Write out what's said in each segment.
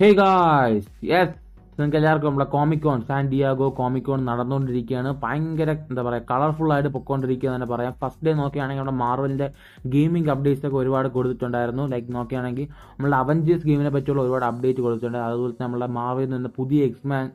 Hey guys yes നിങ്ങൾക്ക് എല്ലാവർക്കും നമ്മുടെ കോമിക്കോൺ സാൻ ഡിയാഗോ കോമിക്കോൺ നടന്നുകൊണ്ടിരിക്കുകയാണ്. ഭയങ്കര എന്താ പറയുക കളർഫുൾ ആയിട്ട് പൊക്കോണ്ടിരിക്കുക തന്നെ പറയാം. ഫസ്റ്റ് ഡേ നോക്കുകയാണെങ്കിൽ നമ്മുടെ മാർവലിന്റെ ഗെയിമിംഗ് അപ്ഡേറ്റ്സ് ഒക്കെ ഒരുപാട് കൊടുത്തിട്ടുണ്ടായിരുന്നു. ലൈക്ക് നോക്കുകയാണെങ്കിൽ നമ്മുടെ അവഞ്ചേഴ്സ് ഗെയിമിനെ പറ്റിയുള്ള ഒരുപാട് അപ്ഡേറ്റ് കൊടുത്തിട്ടുണ്ട്. അതുപോലെ തന്നെ നമ്മുടെ മാർവലിൽ നിന്ന് പുതിയ എക്സ്മാൻ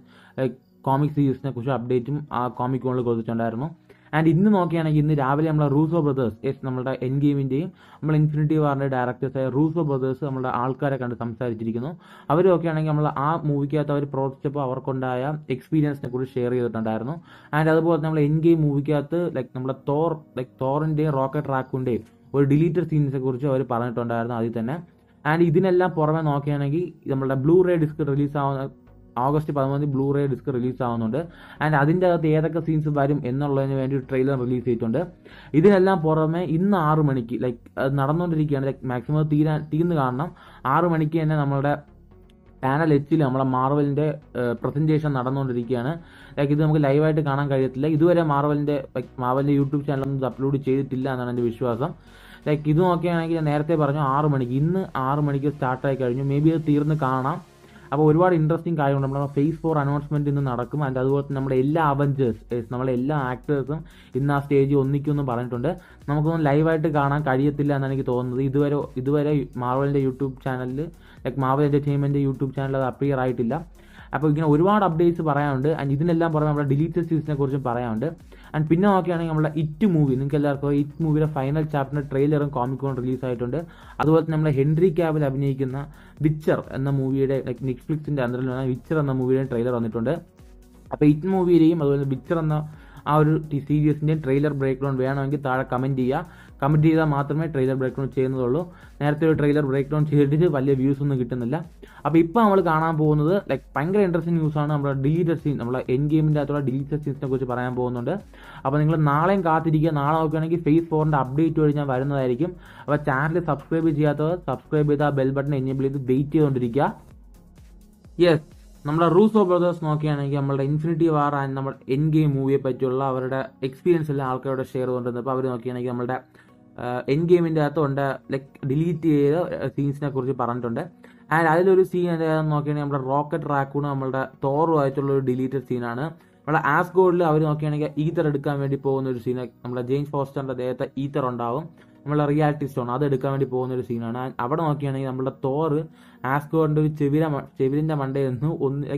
കോമിക് സീരീസിനെ കുറിച്ച് അപ്ഡേറ്റും ആ കോമിക്കോണിൽ കൊടുത്തിട്ടുണ്ടായിരുന്നു. ആൻഡ് ഇന്ന് നോക്കുകയാണെങ്കിൽ ഇന്ന് രാവിലെ നമ്മളെ റൂസോ ബ്രദേഴ്സ് എസ് നമ്മുടെ എൻ ഗെയിമിന്റെയും നമ്മൾ ഇൻഫിനിറ്റി വാറിന്റെ ഡയറക്ടേഴ്സായ റൂസോ ബ്രദേഴ്സ് നമ്മുടെ ആൾക്കാരെ കണ്ട് സംസാരിച്ചിരിക്കുന്നു. അവരൊക്കെ ആണെങ്കിൽ നമ്മൾ ആ മൂവിക്കകത്ത് അവർ പ്രവർത്തിച്ചപ്പോൾ അവർക്കുണ്ടായ എക്സ്പീരിയൻസിനെ കുറിച്ച് ഷെയർ ചെയ്തിട്ടുണ്ടായിരുന്നു. ആൻഡ് അതുപോലെ നമ്മൾ എൻ ഗെയിം മൂവിക്കകത്ത് ലൈക്ക് നമ്മുടെ തോർ ലൈക്ക് തോറിന്റെയും റോക്കറ്റ് ട്രാക്കിന്റെയും ഒരു ഡിലീറ്റഡ് സീൻസിനെ കുറിച്ച് അവർ പറഞ്ഞിട്ടുണ്ടായിരുന്നു അതിൽ തന്നെ. ആൻഡ് ഇതിനെല്ലാം പുറമെ നോക്കുകയാണെങ്കിൽ നമ്മുടെ ബ്ലൂ റേ ഡിസ്ക് റിലീസ് ആവുന്ന ഓഗസ്റ്റ് പതിമൂന്ന് ബ്ലൂ റേ ഡിസ്ക് റിലീസ് ആവുന്നുണ്ട്. ആൻഡ് അതിന്റെ അകത്ത് ഏതൊക്കെ സീൻസ് വരും എന്നുള്ളതിന് വേണ്ടി ഒരു ട്രെയിലർ റിലീസ് ചെയ്തിട്ടുണ്ട്. ഇതിനെല്ലാം പുറമെ ഇന്ന് ആറ് മണിക്ക് ലൈക്ക് നടന്നുകൊണ്ടിരിക്കുകയാണ്. ലൈക്ക് മാക്സിമം തീരാൻ തീർന്ന് കാണണം. ആറ് മണിക്ക് തന്നെ നമ്മളുടെ പാനൽ എച്ചിൽ നമ്മളെ മാർവലിന്റെ പ്രസന്റേഷൻ നടന്നുകൊണ്ടിരിക്കുകയാണ്. ലൈക്ക് ഇത് നമുക്ക് ലൈവായിട്ട് കാണാൻ കഴിയത്തില്ല. ഇതുവരെ മാർവലിന്റെ മാർവലിന്റെ യൂട്യൂബ് ചാനലൊന്നും അപ്ലോഡ് ചെയ്തിട്ടില്ല എന്നാണ് എന്റെ വിശ്വാസം. ലൈക്ക് ഇത് നോക്കുകയാണെങ്കിൽ നേരത്തെ പറഞ്ഞു ആറ് മണിക്ക് ഇന്ന് ആറ് മണിക്ക് സ്റ്റാർട്ടായി കഴിഞ്ഞു. മേ ബി അത് തീർന്ന് കാണാം. അപ്പോൾ ഒരുപാട് ഇൻട്രസ്റ്റിംഗ് കാര്യമുണ്ട് നമ്മുടെ ഫേസ് ഫോർ അനൗൺസ്മെന്റ് ഇന്ന് നടക്കും. ആൻഡ് അതുപോലെ തന്നെ നമ്മുടെ എല്ലാ അവഞ്ചേഴ്സ് നമ്മളെ എല്ലാ ആക്ടേഴ്സും ഇന്ന് ആ സ്റ്റേജിൽ ഒന്നിക്കുമെന്ന് പറഞ്ഞിട്ടുണ്ട്. നമുക്കൊന്നും ലൈവായിട്ട് കാണാൻ കഴിയത്തില്ല എന്നാണ് എനിക്ക് തോന്നുന്നത്. ഇതുവരെ ഇതുവരെ മാർവലിന്റെ യൂട്യൂബ് ചാനലിൽ ലൈക്ക് മാർവൽ എന്റർടൈൻമെന്റ് യൂട്യൂബ് ചാനലിൽ അത് അപ്പിയർ ആയിട്ടില്ല. അപ്പോൾ ഇങ്ങനെ ഒരുപാട് അപ്ഡേറ്റ്സ് പറയാനുണ്ട്. ആൻഡ് ഇതിനെല്ലാം പുറമെ നമ്മുടെ ഡിലീറ്റഡ് സീരീസിനെ കുറിച്ചും പറയാനുണ്ട്. ആൻഡ് പിന്നെ നോക്കുകയാണെങ്കിൽ നമ്മുടെ ഇറ്റ് മൂവി നിങ്ങൾക്ക് എല്ലാവർക്കും ഇറ്റ് മൂവിയുടെ ഫൈനൽ ചാപ്റ്ററിന്റെ ട്രെയിലറും കോമിക്കോൺ റിലീസ് ആയിട്ടുണ്ട് അതുപോലെ തന്നെ നമ്മുടെ ഹെൻറി ക്യാബിൽ അഭിനയിക്കുന്ന വിച്ചർ എന്ന മൂവിയുടെ ലൈക്ക് നെറ്റ്ഫ്ലിക്സിന്റെ അന്തരത്തിൽ വിച്ചർ എന്ന മൂവിയുടെ ട്രെയിലർ വന്നിട്ടുണ്ട്. അപ്പോൾ ഇറ്റ് മൂവിയിലെയും അതുപോലെ വിച്ചർ എന്ന ആ ഒരു സീരീസിന്റെ ട്രെയിലർ ബ്രേക്ക് ഡൗൺ വേണമെങ്കിൽ താഴെ കമന്റ് ചെയ്യുക. കമന്റ് ചെയ്താൽ മാത്രമേ ട്രെയിലർ ബ്രേക്ക് ഡൗൺ ചെയ്യുന്നതുള്ളൂ. നേരത്തെ ഒരു ട്രെയിലർ ബ്രേക്ക് ഡൗൺ ചെയ്തിട്ട് വലിയ വ്യൂസ് ഒന്നും കിട്ടുന്നില്ല. അപ്പോൾ ഇപ്പോൾ നമ്മൾ കാണാൻ പോകുന്നത് ലൈക്ക് ഭയങ്കര ഇൻട്രസ്റ്റിംഗ് ന്യൂസാണ് നമ്മുടെ ഡിലീറ്റഡ് സീൻ നമ്മളെ എൻ ഗെയിമിന്റെ അകത്തുള്ള ഡിലീറ്റഡ് സീൻസിനെ കുറിച്ച് പറയാൻ പോകുന്നുണ്ട്. അപ്പോൾ നിങ്ങൾ നാളെയും കാത്തിരിക്കുക. നാളെ നോക്കുകയാണെങ്കിൽ ഫേസ് ഫോറിന്റെ അപ്ഡേറ്റ് വഴി ഞാൻ വരുന്നതായിരിക്കും. അപ്പോൾ ചാനൽ സബ്സ്ക്രൈബ് ചെയ്യാത്തവർ സബ്സ്ക്രൈബ് ചെയ്ത് ആ ബെൽ ബട്ടൺ എനേബിൾ ചെയ്ത് വെയിറ്റ് ചെയ്തുകൊണ്ടിരിക്കുക യെസ് നമ്മുടെ റൂസോ ബ്രദേഴ്സ് നോക്കുകയാണെങ്കിൽ നമ്മുടെ ഇൻഫിനിറ്റി വാർ ആൻഡ് നമ്മുടെ എൻ ഗെയിം മൂവിയെ പറ്റിയുള്ള അവരുടെ എക്സ്പീരിയൻസ് എല്ലാം ആൾക്കാരോട് ഷെയർ ചെയ്തുകൊണ്ടിരുന്നത് അപ്പോൾ അവർ നോക്കുകയാണെങ്കിൽ നമ്മുടെ എൻ ഗെയിമിന്റെ അകത്തുണ്ട്. ലൈക്ക് ഡിലീറ്റ് ചെയ്ത സീൻസിനെ കുറിച്ച് പറഞ്ഞിട്ടുണ്ട്. ആൻഡ് അതിലൊരു സീൻ എന്താ നോക്കുകയാണെങ്കിൽ നമ്മുടെ റോക്കറ്റ് റാക്കൂണ് നമ്മുടെ തോറുമായിട്ടുള്ള ഒരു ഡിലീറ്റഡ് സീനാണ് നമ്മുടെ ആസ് ഗോഡിൽ അവർ നോക്കുകയാണെങ്കിൽ ഈത്തർ എടുക്കാൻ വേണ്ടി പോകുന്ന ഒരു സീൻ നമ്മുടെ ജെയിംസ് ഫോസ്റ്ററിന്റെ ദേഹത്തെ ഈത്തർ ഉണ്ടാവും. നമ്മളെ റിയാലിറ്റി സ്റ്റോൺ അത് എടുക്കാൻ വേണ്ടി പോകുന്ന ഒരു സീനാണ് അവിടെ നോക്കുകയാണെങ്കിൽ നമ്മുടെ തോറ് ആസ്കോറിന്റെ ഒരു ചെവിര ചെവിരിന്റെ മണ്ടയിൽ നിന്ന് ഒന്ന്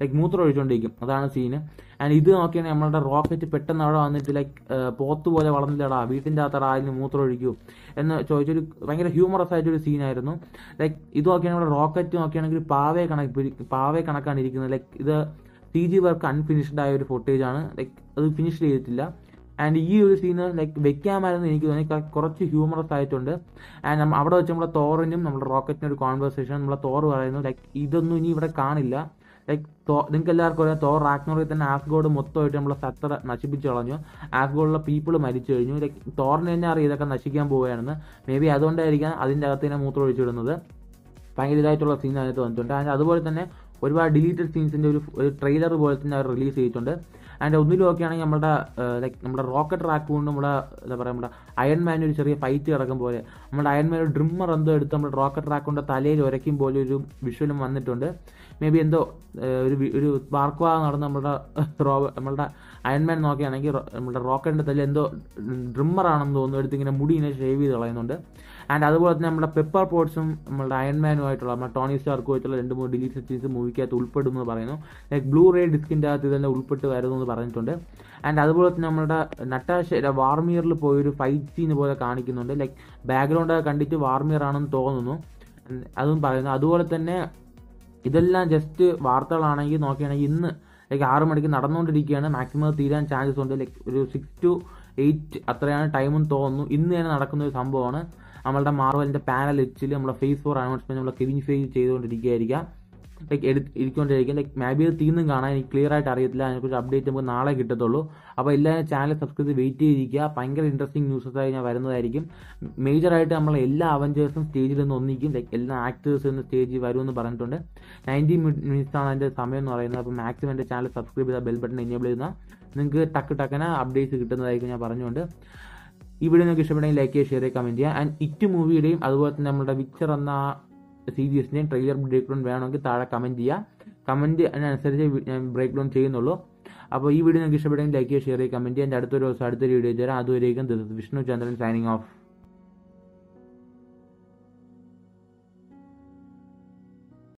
ലൈക്ക് മൂത്രം ഒഴിച്ചുകൊണ്ടിരിക്കും അതാണ് സീന് ആൻഡ് ഇത് നോക്കിയാൽ നമ്മളുടെ റോക്കറ്റ് പെട്ടെന്ന് അവിടെ വന്നിട്ട് ലൈക്ക് പോത്ത് പോലെ വളർന്നില്ലടാ. വീട്ടിന്റെ അകത്തടാ അതിന് മൂത്രം ഒഴിക്കൂ. എന്ന് ചോദിച്ചൊരു ഭയങ്കര ഹ്യൂമറസ് ആയിട്ടൊരു സീനായിരുന്നു ലൈക്ക് ഇത് നോക്കിയാൽ നമ്മുടെ റോക്കറ്റ് നോക്കിയാണെങ്കിൽ പാവയെ കണക്ക് പാവയെ കണക്കാണ് ഇരിക്കുന്നത്. ലൈക്ക് ഇത് സി ജി വർക്ക് അൺഫിനിഷ്ഡ് ആയ ഒരു ഫുട്ടേജ് ആണ്. ലൈക്ക് അത് ഫിനിഷ് ചെയ്തിട്ടില്ല. ആൻഡ് ഈ ഒരു സീന് ലൈക്ക് വെക്കാമായിരുന്നു എനിക്ക് തോന്നി. കുറച്ച് ഹ്യൂമറസ് ആയിട്ടുണ്ട്. ആൻഡ് അവിടെ വെച്ച് നമ്മുടെ തോറിനും നമ്മുടെ റോക്കറ്റിനും ഒരു കോൺവെർസേഷൻ നമ്മളെ തോറ് പറയുന്നു. ലൈക്ക് ഇതൊന്നും ഇനി ഇവിടെ കാണില്ല. ലൈക്ക് നിങ്ങൾക്ക് എല്ലാവർക്കും അറിയാം തോർ റാക്നോറിൽ തന്നെ ആസ്ഗോഡ് മൊത്തമായിട്ട് നമ്മളെ സത്ത നശിപ്പിച്ചു കളഞ്ഞു. ആസ്ഗോഡിലെ പീപ്പിൾ മരിച്ചു കഴിഞ്ഞു. ലൈക്ക് തോറിന് തന്നെ അറിയാം ഇതൊക്കെ നശിക്കാൻ പോവുകയാണെന്ന്. മേ ബി അതുകൊണ്ടായിരിക്കാം അതിന്റെ അകത്ത് തന്നെ മൂത്രം ഒഴിച്ചിടുന്നത് ഭയങ്കര ഇതായിട്ടുള്ള സീൻ അതിനകത്ത് വന്നിട്ടുണ്ട്. അതുപോലെ തന്നെ ഒരുപാട് ഡിലീറ്റഡ് സീൻസിന്റെ ഒരു ഒരു ട്രെയിലർ പോലെ തന്നെ അവർ റിലീസ് ചെയ്തിട്ടുണ്ട്. ആൻഡ് ഒന്നിലും നോക്കുകയാണെങ്കിൽ നമ്മുടെ ലൈക്ക് നമ്മുടെ റോക്കറ്റ് റാക്ക് കൊണ്ട് നമ്മുടെ എന്താ പറയുക നമ്മുടെ അയൺമാൻ ഒരു ചെറിയ ഫൈറ്റ് കിടക്കും പോലെ. നമ്മുടെ അയൺമാൻ ഒരു ഡ്രിമ്മർ എന്തോ എടുത്ത് നമ്മുടെ റോക്കറ്റ് റാക്ക് കൊണ്ട് തലയിൽ ഉരയ്ക്കും പോലെ ഒരു വിഷ്വലും വന്നിട്ടുണ്ട്. മേ ബി എന്തോ ഒരു ഒരു സ്പാർക്ക് നടന്ന് നമ്മുടെ റോ നമ്മളുടെ അയൺമാൻ നോക്കുകയാണെങ്കിൽ നമ്മുടെ റോക്കറ്റിന്റെ തല എന്തോ ഡ്രിമ്മർ ആണെന്ന് തോന്നുന്നു. എടുത്ത് ഇങ്ങനെ മുടി ഇങ്ങനെ ഷേവ് ചെയ്ത് കളയുന്നുണ്ട്. ആൻഡ് അതുപോലെ തന്നെ നമ്മുടെ പെപ്പർ പോട്ട്സും നമ്മുടെ അയൺമാനുമായിട്ടുള്ള നമ്മുടെ ടോണി സ്റ്റാർക്കുമായിട്ടുള്ള രണ്ട് മൂന്ന് ഡിലീറ്റ് സീൻസ് മൂവിക്കകത്ത് ഉൾപ്പെടുമെന്ന് പറയുന്നു. ലൈക്ക് ബ്ലൂ റേ ഡിസ്കിന്റെ അകത്ത് ഇതെല്ലാം ഉൾപ്പെട്ട് വരുന്നു പറഞ്ഞിട്ടുണ്ട്. ആൻഡ് അതുപോലെ തന്നെ നമ്മുടെ നട്ടാഷ വാർമിയറിൽ പോയൊരു ഫൈറ്റ് സീൻ പോലെ കാണിക്കുന്നുണ്ട്. ലൈക്ക് ബാക്ക്ഗ്രൗണ്ട് കണ്ടിട്ട് വാർമിയർ ആണെന്ന് തോന്നുന്നു. അതും പറയുന്നു. അതുപോലെ തന്നെ ഇതെല്ലാം ജസ്റ്റ് വാർത്തകളാണെങ്കിൽ നോക്കുകയാണെങ്കിൽ ഇന്ന് ലൈക്ക് ആറ് മണിക്ക് നടന്നുകൊണ്ടിരിക്കുകയാണ്. മാക്സിമം തീരാൻ ചാൻസസ് ഉണ്ട്. ലൈക്ക് ഒരു സിക്സ് ടു എയ്റ്റ് അത്രയാണ് ടൈമും തോന്നുന്നു. ഇന്ന് തന്നെ നടക്കുന്ന ഒരു സംഭവമാണ്. നമ്മളുടെ മാർവലിന്റെ പാനൽ എച്ചിൽ നമ്മുടെ ഫേസ് ഫോർ അനൗൺസ്മെന്റ് നമ്മളെ കെവിൻ ഫേസ് ചെയ്തുകൊണ്ടിരിക്കുകയായിരിക്കാം. ലൈക്ക് എടുത്ത് ഇരിക്കൊണ്ടിരിക്കും ലൈക്ക് മേ ബി അത് തീർന്നും കാണാൻ എനിക്ക് ക്ലിയർ ആയിട്ട് അറിയത്തില്ല. അതിനെക്കുറിച്ച് അപ്ഡേറ്റ് നമുക്ക് നാളെ കിട്ടത്തുള്ളൂ. അപ്പോൾ എല്ലാവരും ചാനൽ സബ്സ്ക്രൈബ് ചെയ്ത് വെയിറ്റ് ചെയ്തിരിക്കുക. ഭയങ്കര ഇൻട്രസ്റ്റിംഗ് ന്യൂസസ് ആയി ഞാൻ വരുന്നതായിരിക്കും. മേജറായിട്ട് നമ്മൾ എല്ലാ അവഞ്ചേഴ്സും സ്റ്റേജിൽ നിന്ന് ഒന്നിക്കും. ലൈക്ക് എല്ലാ ആക്ടേഴ്സും സ്റ്റേജിൽ വരുമെന്ന് പറഞ്ഞിട്ടുണ്ട്. നയന്റി മിനിറ്റ്സ് ആണ് അതിന്റെ സമയം എന്ന് പറയുന്നത്. അപ്പോൾ മാക്സിമം എന്റെ ചാനൽ സബ്സ്ക്രൈബ് ചെയ്താൽ ബെൽ ബട്ടൺ എനേബിൾ ചെയ്യുന്ന നിങ്ങൾക്ക് ടക്ക് ടക്കന അപ്ഡേറ്റ്സ് കിട്ടുന്നതായിരിക്കും ഞാൻ പറഞ്ഞുകൊണ്ട്. ഈ വീഡിയോ നിങ്ങൾക്ക് ഇഷ്ടപ്പെട്ടെങ്കിൽ ലൈക്ക് ചെയ്യുക ഷെയർ ചെയ്യുക കമന്റ് ചെയ്യുക. ആൻഡ് ഇറ്റ് മൂവിയുടെയും അതുപോലെ തന്നെ നമ്മുടെ വിക്ചർ എന്ന സീരീസിന്റെയും ട്രെയിലർ ബ്രേക്ക് ഡൗൺ വേണമെങ്കിൽ താഴെ കമന്റ് ചെയ്യുക കമന്റ് അതിനനുസരിച്ച് ഞാൻ ബ്രേക്ക് ഡൗൺ ചെയ്യുന്നുള്ളൂ. അപ്പോൾ ഈ വീഡിയോ നിങ്ങൾക്ക് ഇഷ്ടപ്പെട്ടെങ്കിൽ ലൈക്ക് ചെയ്യുക ഷെയർ ചെയ്യുക കമന്റ് ചെയ്യുക. എന്റെ അടുത്തൊരു ദിവസം അടുത്തൊരു വീഡിയോ തരാം അതുവരേക്കും വിഷ്ണു ചന്ദ്രൻ സൈനിങ് ഓഫ്